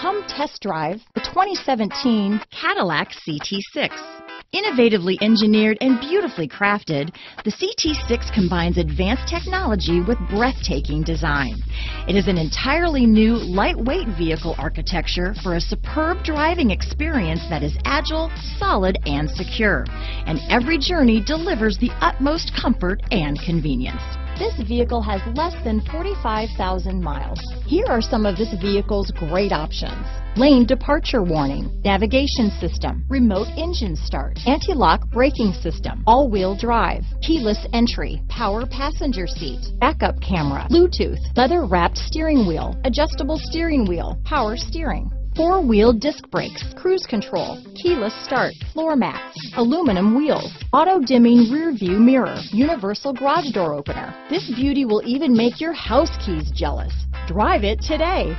Come test drive the 2017 Cadillac CT6. Innovatively engineered and beautifully crafted, the CT6 combines advanced technology with breathtaking design. It is an entirely new, lightweight vehicle architecture for a superb driving experience that is agile, solid, and secure. And every journey delivers the utmost comfort and convenience. This vehicle has less than 45,000 miles. Here are some of this vehicle's great options. Lane departure warning, navigation system, remote engine start, anti-lock braking system, all-wheel drive, keyless entry, power passenger seat, backup camera, Bluetooth, leather wrapped steering wheel, adjustable steering wheel, power steering, four-wheel disc brakes, cruise control, keyless start, floor mats, aluminum wheels, auto-dimming rear view mirror, universal garage door opener. This beauty will even make your house keys jealous. Drive it today.